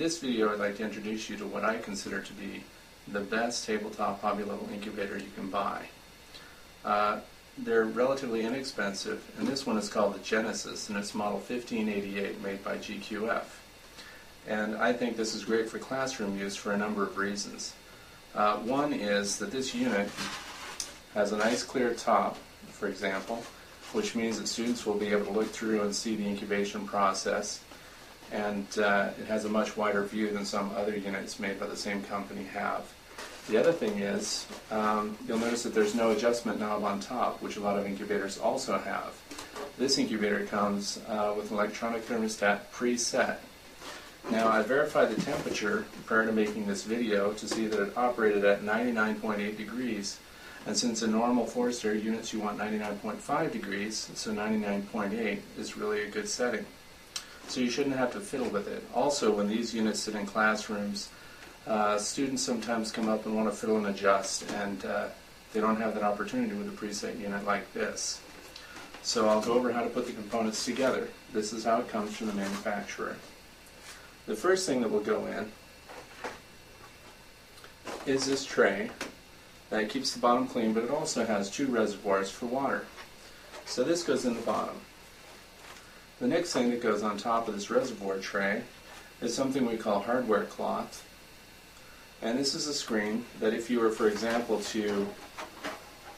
this video I'd like to introduce you to what I consider to be the best tabletop hobby level incubator you can buy. Uh, they're relatively inexpensive and this one is called the Genesis and it's model 1588 made by GQF. And I think this is great for classroom use for a number of reasons. Uh, one is that this unit has a nice clear top, for example, which means that students will be able to look through and see the incubation process and uh, it has a much wider view than some other units made by the same company have. The other thing is, um, you'll notice that there's no adjustment knob on top, which a lot of incubators also have. This incubator comes uh, with an electronic thermostat preset. Now, I verified the temperature prior to making this video to see that it operated at 99.8 degrees. And since in normal forced air units you want 99.5 degrees, so 99.8 is really a good setting so you shouldn't have to fiddle with it. Also, when these units sit in classrooms, uh, students sometimes come up and want to fiddle and adjust, and uh, they don't have that opportunity with a preset unit like this. So I'll go over how to put the components together. This is how it comes from the manufacturer. The first thing that will go in is this tray that keeps the bottom clean, but it also has two reservoirs for water. So this goes in the bottom. The next thing that goes on top of this reservoir tray is something we call hardware cloth. And this is a screen that if you were, for example, to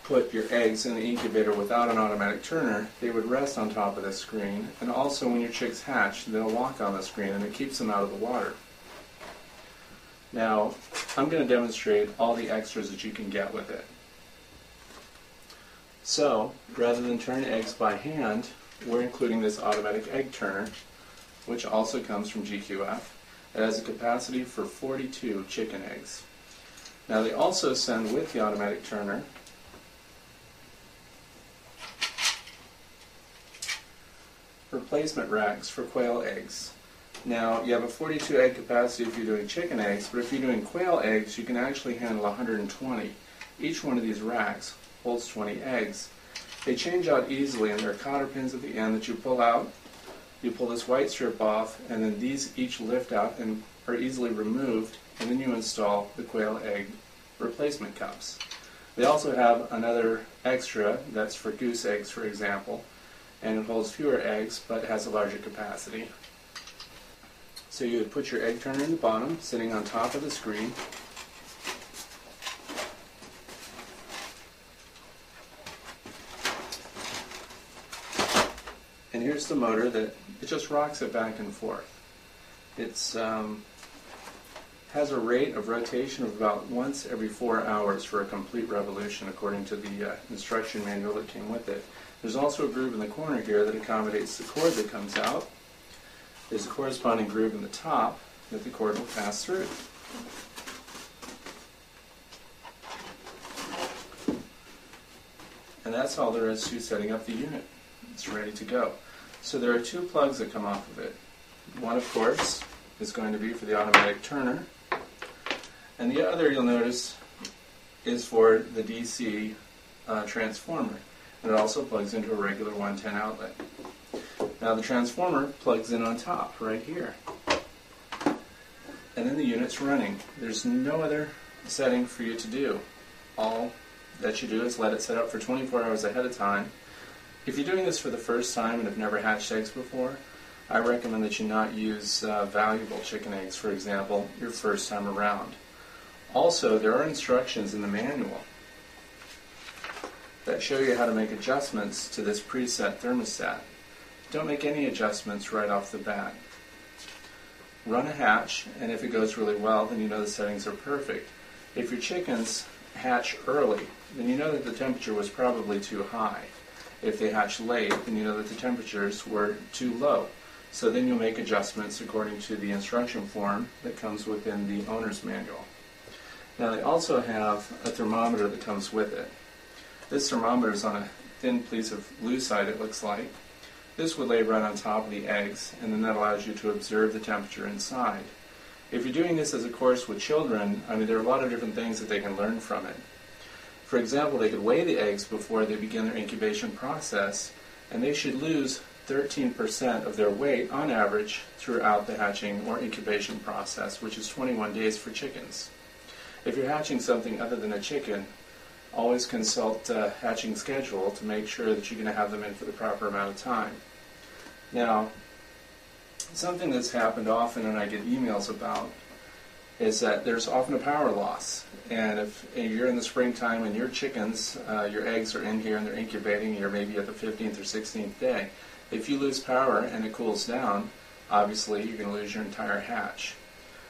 put your eggs in the incubator without an automatic turner, they would rest on top of this screen. And also when your chicks hatch, they'll walk on the screen and it keeps them out of the water. Now, I'm going to demonstrate all the extras that you can get with it. So, rather than turn eggs by hand, we're including this automatic egg turner, which also comes from GQF. It has a capacity for 42 chicken eggs. Now they also send with the automatic turner replacement racks for quail eggs. Now you have a 42 egg capacity if you're doing chicken eggs, but if you're doing quail eggs, you can actually handle 120. Each one of these racks holds 20 eggs. They change out easily and there are cotter pins at the end that you pull out. You pull this white strip off and then these each lift out and are easily removed and then you install the quail egg replacement cups. They also have another extra that's for goose eggs for example and it holds fewer eggs but has a larger capacity. So you would put your egg turner in the bottom sitting on top of the screen And here's the motor that it just rocks it back and forth. It's um, has a rate of rotation of about once every four hours for a complete revolution according to the uh, instruction manual that came with it. There's also a groove in the corner here that accommodates the cord that comes out. There's a corresponding groove in the top that the cord will pass through. And that's all there is to setting up the unit. It's ready to go. So there are two plugs that come off of it. One, of course, is going to be for the automatic turner. And the other, you'll notice, is for the DC uh, transformer. And it also plugs into a regular 110 outlet. Now the transformer plugs in on top, right here. And then the unit's running. There's no other setting for you to do. All that you do is let it set up for 24 hours ahead of time if you're doing this for the first time and have never hatched eggs before, I recommend that you not use uh, valuable chicken eggs, for example, your first time around. Also, there are instructions in the manual that show you how to make adjustments to this preset thermostat. Don't make any adjustments right off the bat. Run a hatch, and if it goes really well, then you know the settings are perfect. If your chickens hatch early, then you know that the temperature was probably too high. If they hatch late, then you know that the temperatures were too low. So then you'll make adjustments according to the instruction form that comes within the owner's manual. Now they also have a thermometer that comes with it. This thermometer is on a thin piece of lucite, it looks like. This would lay right on top of the eggs, and then that allows you to observe the temperature inside. If you're doing this as a course with children, I mean, there are a lot of different things that they can learn from it. For example, they could weigh the eggs before they begin their incubation process, and they should lose 13% of their weight on average throughout the hatching or incubation process, which is 21 days for chickens. If you're hatching something other than a chicken, always consult uh, hatching schedule to make sure that you're going to have them in for the proper amount of time. Now, something that's happened often and I get emails about is that there's often a power loss. And if, you're in the springtime and your chickens, uh, your eggs are in here and they're incubating, you're maybe at the 15th or 16th day, if you lose power and it cools down, obviously you're going to lose your entire hatch.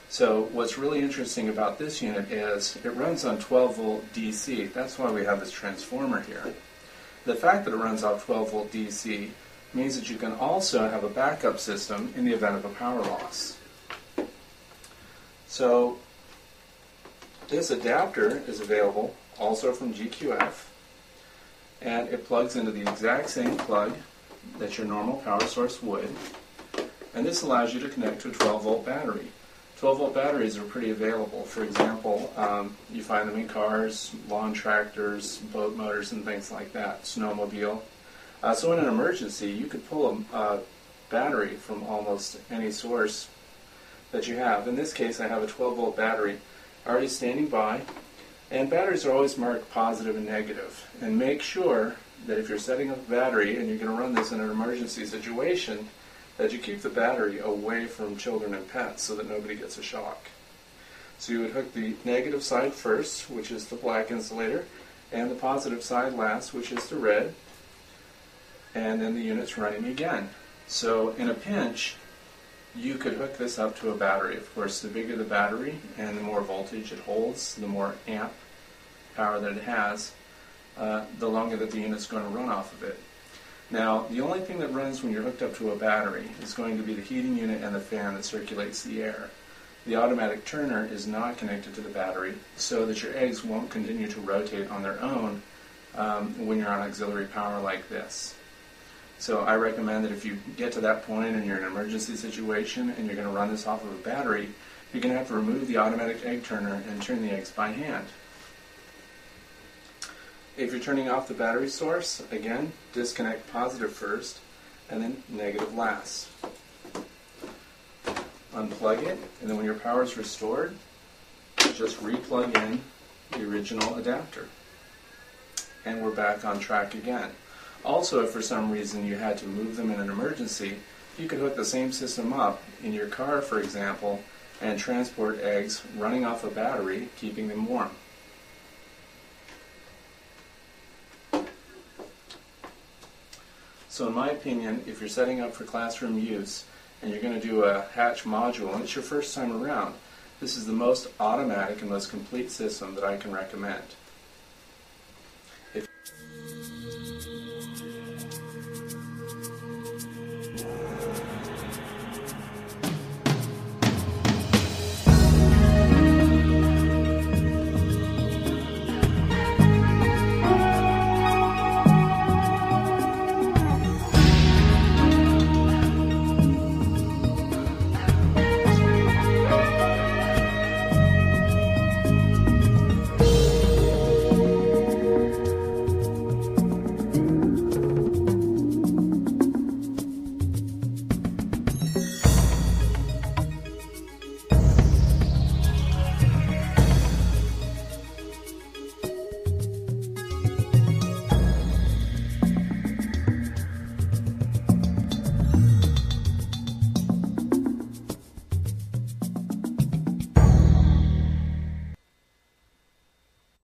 So what's really interesting about this unit is it runs on 12 volt DC. That's why we have this transformer here. The fact that it runs off 12 volt DC means that you can also have a backup system in the event of a power loss. So this adapter is available also from GQF and it plugs into the exact same plug that your normal power source would and this allows you to connect to a 12 volt battery. 12 volt batteries are pretty available. For example, um, you find them in cars, lawn tractors, boat motors, and things like that, snowmobile. Uh, so in an emergency, you could pull a, a battery from almost any source that you have. In this case, I have a 12 volt battery already standing by, and batteries are always marked positive and negative. And make sure that if you're setting up a battery and you're going to run this in an emergency situation, that you keep the battery away from children and pets so that nobody gets a shock. So you would hook the negative side first, which is the black insulator, and the positive side last, which is the red, and then the unit's running again. So in a pinch, you could hook this up to a battery. Of course, the bigger the battery and the more voltage it holds, the more amp power that it has, uh, the longer that the unit's going to run off of it. Now, the only thing that runs when you're hooked up to a battery is going to be the heating unit and the fan that circulates the air. The automatic turner is not connected to the battery, so that your eggs won't continue to rotate on their own um, when you're on auxiliary power like this. So I recommend that if you get to that point and you're in an emergency situation and you're going to run this off of a battery, you're going to have to remove the automatic egg turner and turn the eggs by hand. If you're turning off the battery source, again, disconnect positive first and then negative last. Unplug it, and then when your power is restored, just replug in the original adapter. And we're back on track again. Also, if for some reason you had to move them in an emergency, you could hook the same system up in your car, for example, and transport eggs running off a battery, keeping them warm. So in my opinion, if you're setting up for classroom use and you're going to do a hatch module and it's your first time around, this is the most automatic and most complete system that I can recommend.